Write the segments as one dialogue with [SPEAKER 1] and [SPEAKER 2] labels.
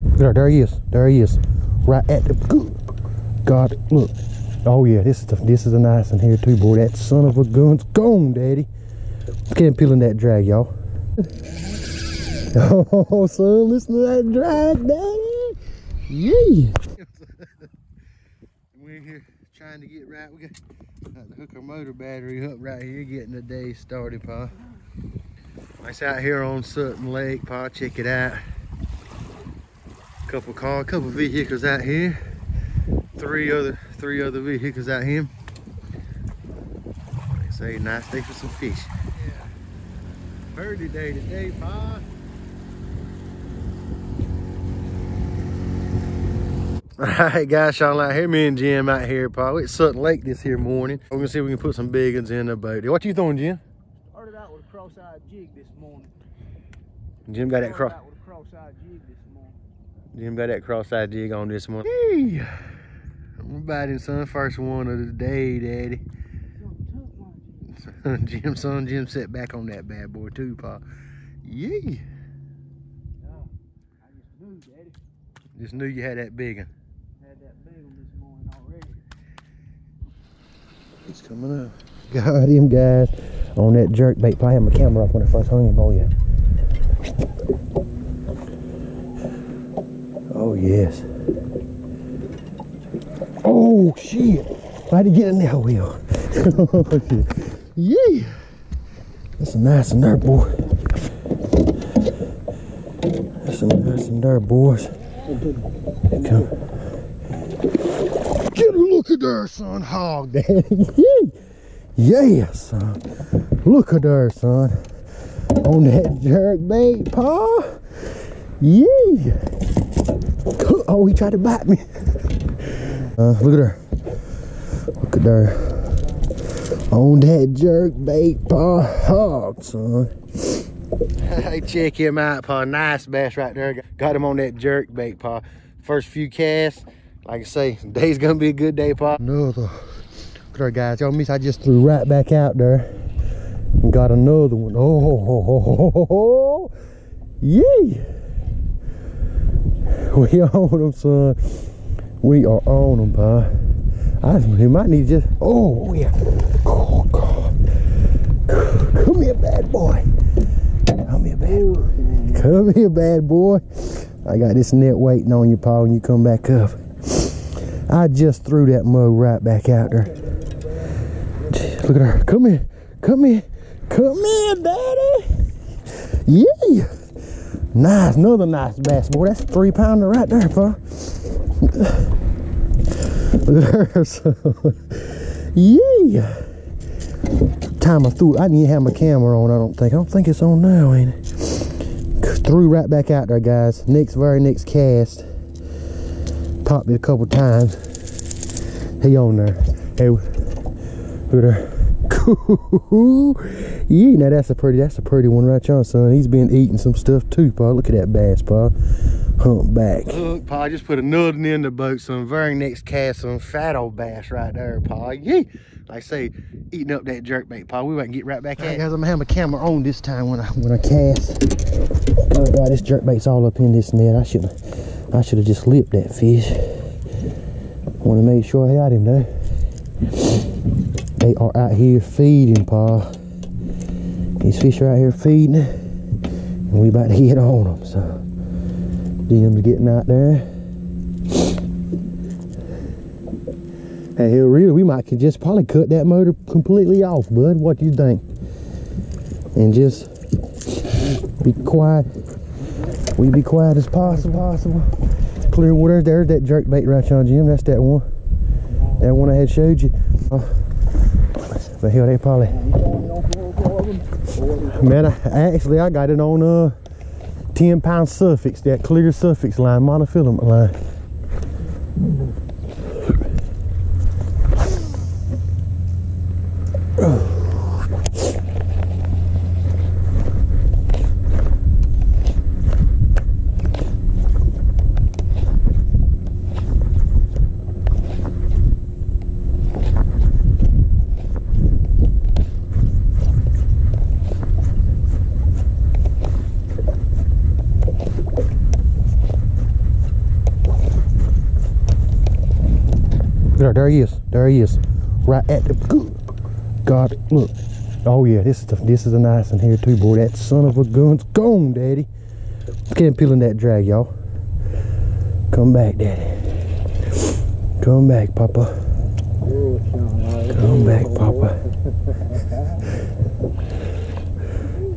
[SPEAKER 1] There, there he is. There he is. Right at the. God, look. Oh yeah, this is the, this is a nice one here too, boy. That son of a gun's gone, Daddy. At him peeling that drag, y'all. Oh, son, listen to that drag, Daddy. Yeah. We're here trying to get right. We got, got to hook our motor battery up right here, getting the day started, Pa. It's out here on Sutton Lake, Pa. Check it out. Couple car, couple vehicles out here. Three other, three other vehicles out here. Like I say, nice day for some fish. Yeah. Birdie day today, Pa. Alright guys, y'all out here, me and Jim out here, Pa. We at Sutton Lake this here morning. We're gonna see if we can put some big ones in the boat. What you throwing, Jim?
[SPEAKER 2] Started out with a cross-eyed jig this morning.
[SPEAKER 1] Jim got that cross. Jim got that cross-eyed jig on this one. Hey, I'm biting son, first one of the day, Daddy. Jim, son, Jim sat back on that bad boy too, Pa. Yeah.
[SPEAKER 2] Yeah, I just knew, Daddy.
[SPEAKER 1] Just knew you had that big one.
[SPEAKER 2] Had that big one this morning already.
[SPEAKER 1] It's coming up. Got him, guys, on that jerk bait. I had my camera off when I first hung him. Oh, yeah. Oh, yes. Oh, shit. Had to get in there, Will. oh, shit. Yeah. That's a nice one there, boy. That's a nice one there, boys. Come. Get a look at there, son. Oh, Hog, daddy. yeah, son. Look at there, son. On that jerk bait, paw. Yeah. Oh, he tried to bite me. Uh, look at her. Look at there. On that jerk bait, paw. Hog, son. Hey, check him out, paw. Nice bass right there. Got him on that jerk bait, paw. First few casts. Like I say, today's gonna be a good day, paw. Another. Look at there, guys. Y'all miss I just threw right back out there. And got another one. Oh, ho, ho, ho, ho, ho, ho. Yeah. We on them, son. We are on them, pa. I he might need just. Oh yeah. Oh. Come here, bad boy. Come here, bad boy. Come here, bad boy. I got this net waiting on you, pa, when you come back up. I just threw that mug right back out there. Look at her. Come here. Come here. Come here, daddy. Yeah. Nice, another nice bass, boy. That's three pounder right there, her. son. yeah. Time I threw. I need to have my camera on, I don't think. I don't think it's on now, ain't it? Threw right back out there, guys. Next, very next cast. Popped it a couple times. He on there. Hey, at her. yeah, now that's a pretty, that's a pretty one right there, son. He's been eating some stuff too, pa. Look at that bass, pa. Humpback. Look, pa, I just put another in the boat. Some very next cast, some fat old bass right there, pa. Yeah, like I say, eating up that jerk bait, pa. We might get right back at it. Guys, I'm gonna have my camera on this time when I when I cast. Oh God, this jerk bait's all up in this net. I should have, I should have just lipped that fish. Want to make sure I had him though. They are out here feeding, Pa. These fish out here feeding, and we about to get on them. So, Jim's getting out there. Hey, he'll really, we might could just probably cut that motor completely off, bud. What do you think? And just be quiet. We be quiet as possible. Possible. Clear water. There's that jerk bait right on Jim. That's that one. That one I had showed you. Uh, but here they probably. Man, I, actually I got it on a 10 pound Sufix, that clear Sufix line, monofilament line. There, there he is. There he is. Right at the. God, look. Oh yeah, this is the, this is a nice one here too, boy. That son of a gun's gone, Daddy. At him peeling that drag, y'all. Come back, Daddy. Come back, Papa. Come back, Papa.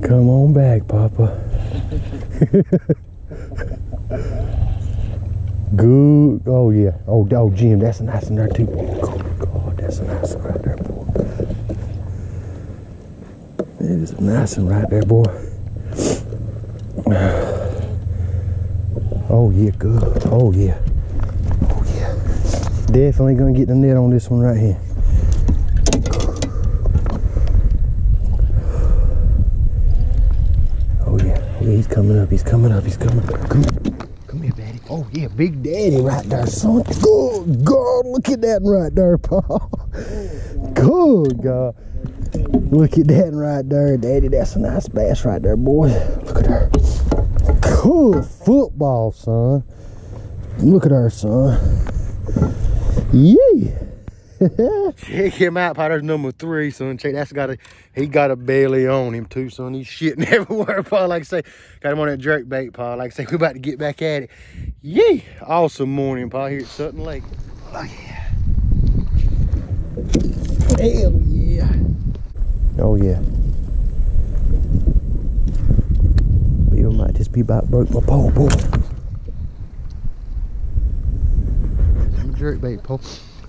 [SPEAKER 1] Come on back, Papa. Good. Oh yeah. Oh, oh, Jim, that's a nice one there too. God, God, that's a nice one right there, boy. That is a nice one right there, boy. Oh yeah, good. Oh yeah. Oh yeah. Definitely gonna get the net on this one right here. Oh yeah. Oh yeah, he's coming up. He's coming up. He's coming up. Come Daddy. Oh yeah, Big Daddy right there, son. Good God, look at that right there, Paul. Good God. Look at that right there, Daddy. That's a nice bass right there, boy. Look at her. Cool football, son. Look at her, son. Yeah. Check him out, Potter's number three, son. Check that's got a he got a belly on him too, son. He's shitting everywhere, Paul. Like I say, got him on that jerk bait, Paul. Like I say, we about to get back at it. Yee! Awesome morning, Paul, here at Sutton Lake. Oh yeah. Hell yeah. Oh yeah. Bill might just be about broke my pole, boy. Some jerk bait pole.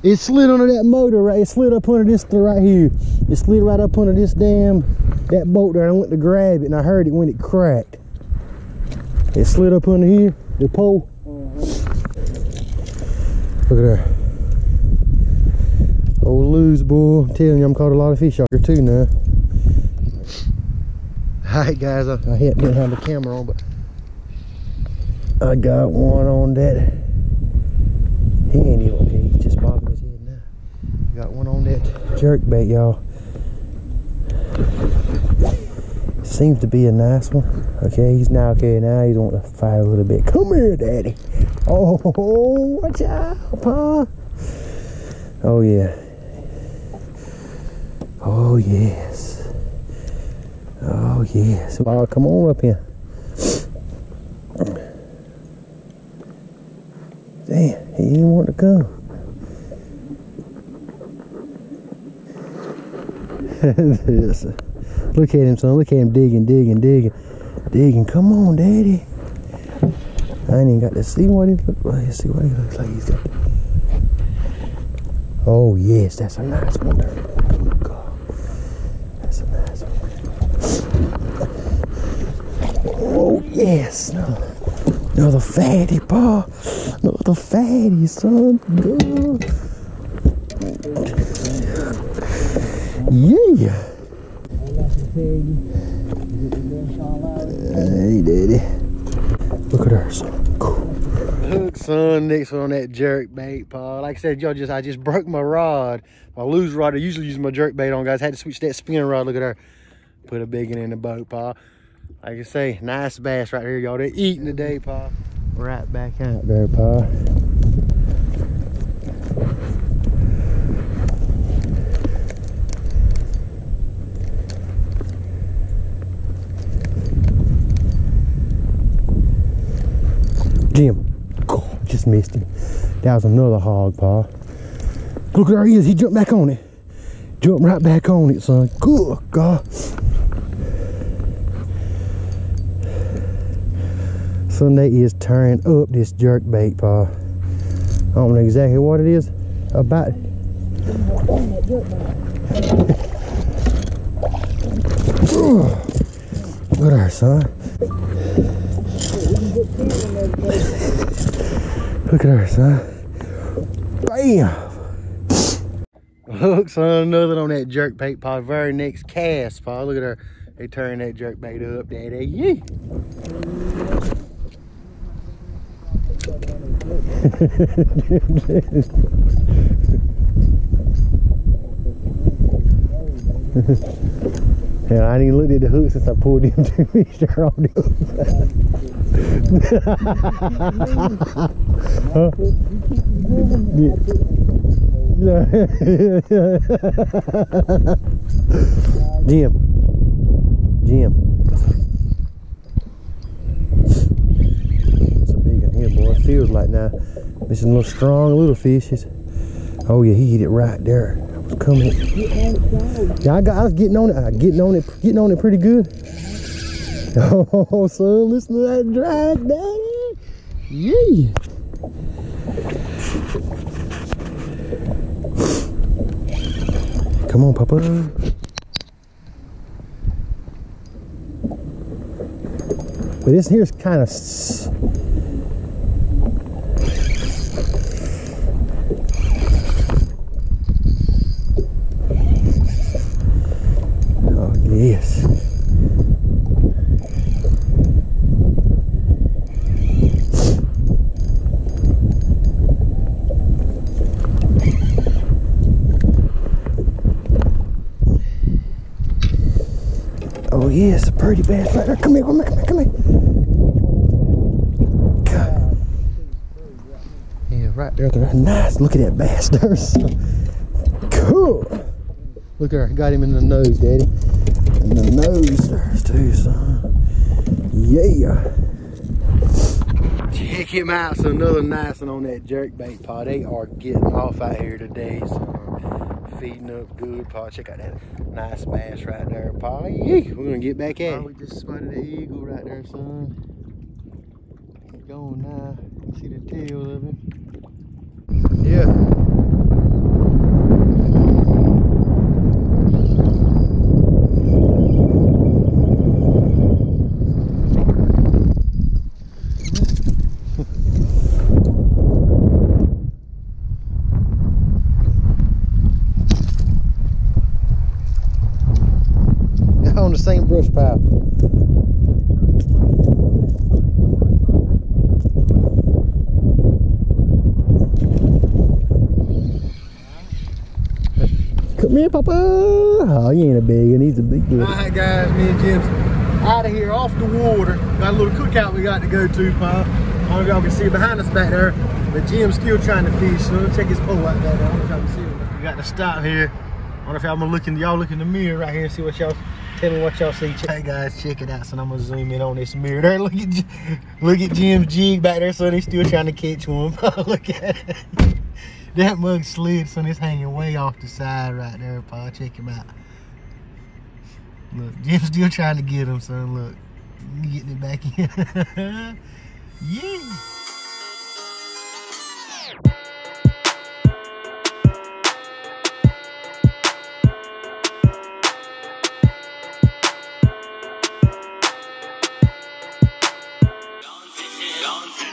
[SPEAKER 1] It slid under that motor right. It slid up under this right here. It slid right up under this damn that bolt there. And I went to grab it and I heard it when it cracked. It slid up under here, the pole. Look at there. Old Lew's boy. I'm telling you, I'm caught a lot of fish out here too now. Alright guys, I, I didn't have the camera on, but I got one on that. He ain't even okay. He's just bobbing. Got one on that jerk bait, y'all. Seems to be a nice one. Okay, he's now okay. Now he's wanting to fight a little bit. Come here, Daddy. Oh, watch out, Pa. Oh yeah. Oh yes. Oh yes. Oh, come on up here. Damn, he didn't want to come. Look at him, son. Look at him digging, digging, digging, digging. Come on, Daddy. I ain't even got to see what he look like. See what he looks like. He's got. Oh yes, that's a nice one. There. Good That's a nice one. Oh yes, no. Another fatty, pa. Another fatty, son. Good. Yeah. Hey, daddy. Look at her. Hook, son. Next one on that jerk bait, Paul. Like I said, y'all just I just broke my rod. My Lew's rod. I usually use my jerk bait on, guys. Had to switch that spin rod. Look at her. Put a big one in the boat, Paul. Like I say, nice bass right here, y'all. They're eating today, Paul. Right back out there, Paul. Jim. God, just missed him. That was another hog, Pa. Look there he is. He jumped back on it. Jumped right back on it, son. Good God. Sunday is tearing up this jerk bait, Pa. I don't know exactly what it is about. Look at her, son. Look at her, son. Bam! Look, son, another on that jerk bait, Pa. Very next cast, Pa. Look at her. They turn that jerk bait up, Daddy. Yee! Yeah, I ain't even looked at the hook since I pulled them two fish there on the hook. Huh? Jim. Jim. It's a big one here, boy. It feels like now. Missing little strong little fishes. Oh yeah, he hit it right there. I was coming. Yeah, I got. I was getting on it. I getting on it. Getting on it pretty good. Oh, son, listen to that drag, daddy. Yeah. Come on, Papa. But this here's kind of. Oh, yes. Oh yes, a pretty bass right there. Come here, come here, come here. God. Yeah, right there. there. Nice. Look at that bass. Cool. Look there. Got him in the nose, Daddy. In the nose there too, son. Yeah. Check him out. So another nice one on that jerk bait pod. They are getting off out here today. So feeding up good, Paul. Check out that nice bass right there, Paul. We're gonna get back at it. we just spotted an eagle right there, son. Going now. See the tail of him. Yeah. Pipe. Come here, Papa. Oh, he ain't a big one. He's a big dude.
[SPEAKER 2] Alright guys, me and Jim's out of here off the water. Got a little cookout we got to go to, don't know if y'all can see behind us back there. But Jim's still trying to fish, so check his pole out there. I don't know if y'all can see. We got to stop here. I if y'all gonna look in y'all look in the mirror right here and see what y'all tell me what y'all see. Hey guys, check it out. So I'm gonna zoom in on this mirror there. Look at look at Jim's jig back there, son. He's still trying to catch one. look at it. That mug slid, son. It's hanging way off the side right there, Pa. Check him out. Look, Jim's still trying to get him, son. Look, getting it back in. yeah. dance.